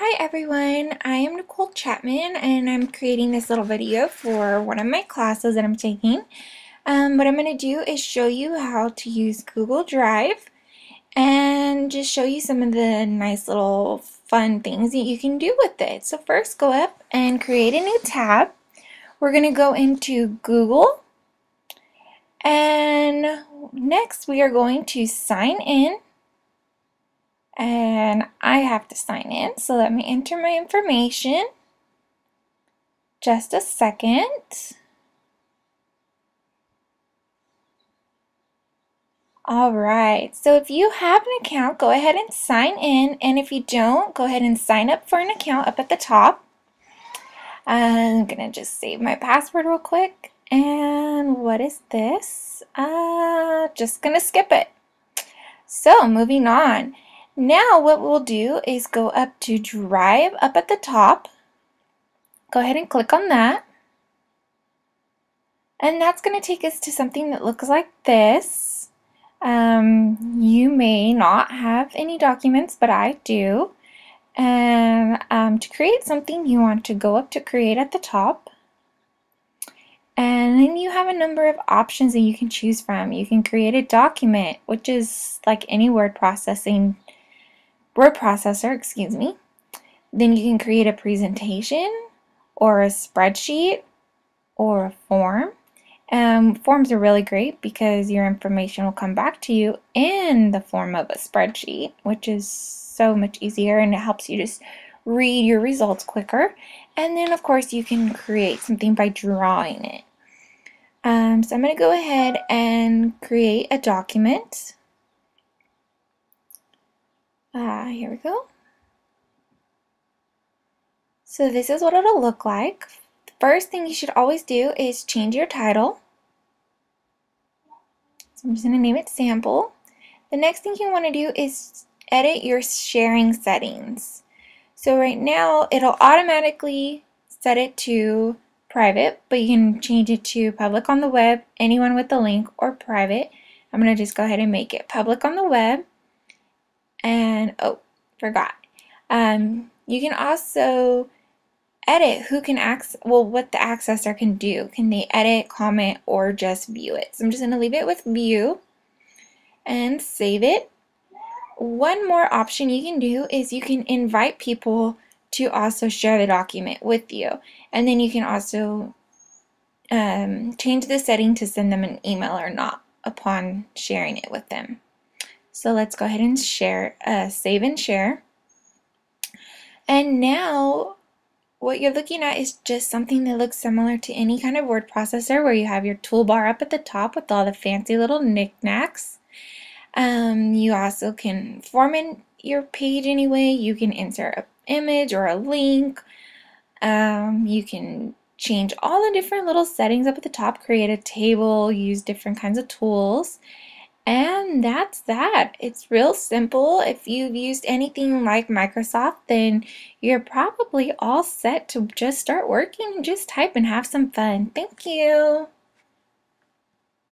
Hi everyone, I am Nicole Chapman and I'm creating this little video for one of my classes that I'm taking. Um, what I'm going to do is show you how to use Google Drive and just show you some of the nice little fun things that you can do with it. So first go up and create a new tab. We're going to go into Google and next we are going to sign in and I have to sign in. So let me enter my information. Just a second. All right, so if you have an account, go ahead and sign in. And if you don't, go ahead and sign up for an account up at the top. I'm gonna just save my password real quick. And what is this? Uh, just gonna skip it. So moving on. Now what we'll do is go up to Drive up at the top. Go ahead and click on that. And that's going to take us to something that looks like this. Um, you may not have any documents, but I do. And um, to create something, you want to go up to Create at the top. And then you have a number of options that you can choose from. You can create a document, which is like any word processing word processor, excuse me. Then you can create a presentation or a spreadsheet or a form. Um, forms are really great because your information will come back to you in the form of a spreadsheet, which is so much easier and it helps you just read your results quicker. And then, of course, you can create something by drawing it. Um, so I'm going to go ahead and create a document. Ah, here we go. So this is what it'll look like. The first thing you should always do is change your title. So I'm just going to name it sample. The next thing you want to do is edit your sharing settings. So right now it'll automatically set it to private, but you can change it to public on the web, anyone with the link, or private. I'm going to just go ahead and make it public on the web and oh forgot. Um, you can also edit who can access well what the accessor can do. Can they edit comment or just view it? So I'm just going to leave it with view and save it. One more option you can do is you can invite people to also share the document with you. And then you can also um, change the setting to send them an email or not upon sharing it with them so let's go ahead and share, uh, save and share. And now what you're looking at is just something that looks similar to any kind of word processor where you have your toolbar up at the top with all the fancy little knickknacks. Um, you also can format your page anyway. You can insert an image or a link. Um, you can change all the different little settings up at the top, create a table, use different kinds of tools. And that's that. It's real simple. If you've used anything like Microsoft, then you're probably all set to just start working just type and have some fun. Thank you.